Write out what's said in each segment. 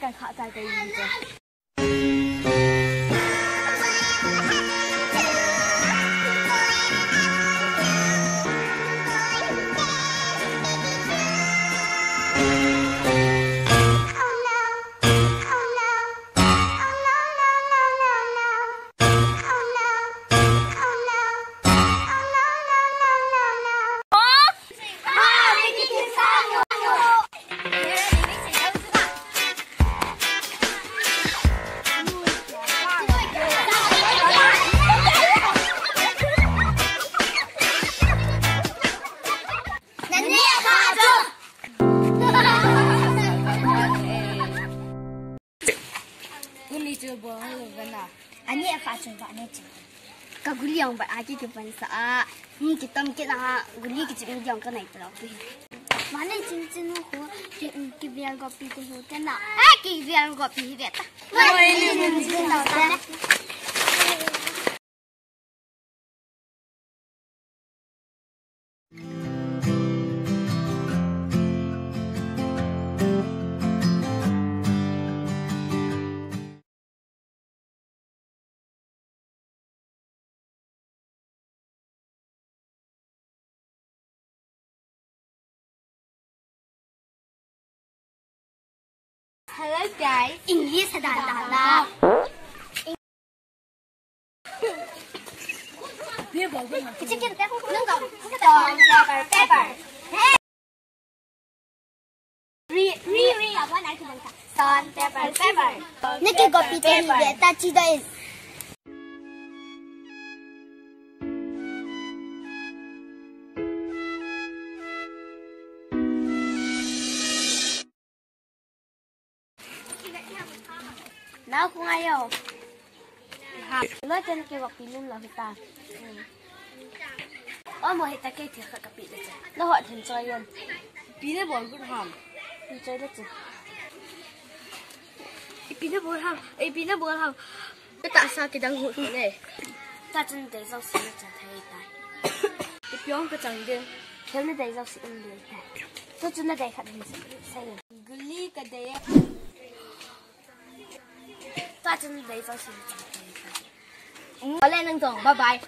干啥大的一个。 บัวเลยกันนะอันนี้ฟ้าชนฟ้าเนี่ยจริงกับกุลยองไปอาจิตปันสาหนี่จะต้องเจ้ากุลยกิจกุลยองก็ไหนตลอดไปมาเลยจริงจริงนู้นหัวจะกินเบียร์กับปีกหัวจันนะไอ้กินเบียร์กับปีกเด็ดไม่ได้ยินจริงจริงหรอกนะ Hello guys. English đã đã là. Biết bảo cái Cái chiếc kia nó còn còn pepper pepper. Ri ri ri là cái này thì mình Son pepper pepper. Nó cái copy tên để ta chỉ đây. Nào không ai đâu. Nó trên kia gặp pin là ta. Ơ mà hiện tại cái thiệt cả bị đấy. Nó hỏi thành chơi luôn. Biết đấy bảo cái hàm. Đi chơi đất chứ. Biết đấy bảo hàm. Ấy biết đấy bảo hàm. Cái tại sao cái đang hụt này? Ta chân để rau xí chẳng thấy tại. Cái biếng cái chẳng điên. Thế nên để rau xí ăn được tại. Tôi chân để khát hình xây. Guli cái đấy. Ta chân để rau xí chẳng thấy tại. Ở lên nâng tổng. Bye bye.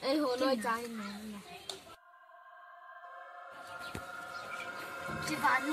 Ê hồ nói trái mà. Chị bạn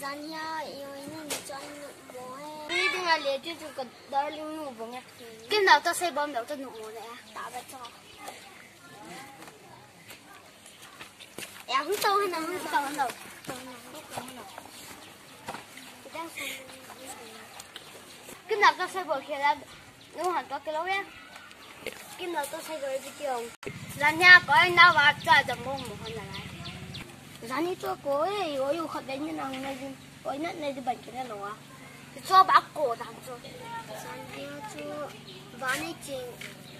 Zania yêu những chân mùa hè. Đi đi chứ cái đó lưu nụ bông nhá. Cái nào tao xây bom đầu tao nụ này à? Đá vào cho. em không tao hay nào không tao đâu. Cái nào tao xây bom kia là nó hẳn có cái lỗ á. Cái nào tao xây rồi cái kiểu. Zania có anh nào vào cho tao bông một con này. Rani tôi cố ấy, có yêu khẩn đến như nào này đi, ôi nát này thì bệnh cái này rồi à? Cho bác cổ làm cho. Rani cho ván này chị,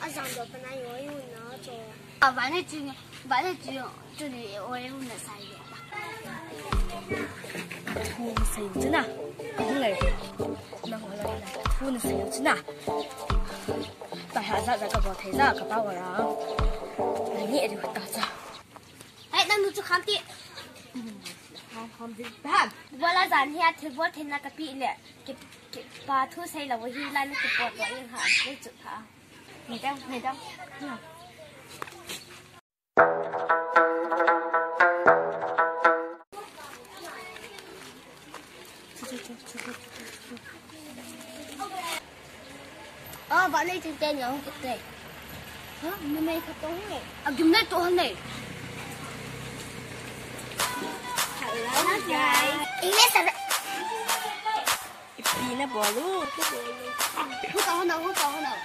à, ở dòng được bên này có yêu nó cho. À ván này chị, ván này chị, cho đi ôi yêu nó sai được. Nó xây chứ nào. Không này. Mà hỏi là thu nó xây chứ nào. Tại hạ dạ dạ bỏ thấy ra cả bao vào đó. Là nhẹ thì phải tỏ ra. Hãy đăng ký cho chị. Không không gì. Bạn. Vừa là dàn hè thì vừa thì là cái bị lệ, cái cái bà thu xây là vừa hi lan cái bọt vậy hả? Cái chữ hả? Này đâu, này đâu. 아, 말해 줄 때는 영어 그때. 어? 내 메이크업 또 했네. 아, 근데 또 했네. Hello guys. 이래서 이비나 뭐로? 호다 호나 호다 호나.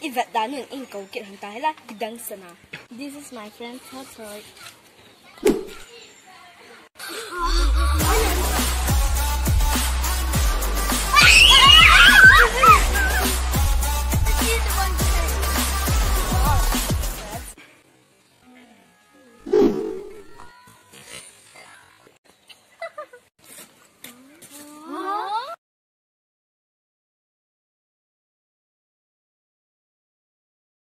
이제 나는 인거 웃기는 다 해라. 기다렸어 나. This is my friend Totoy.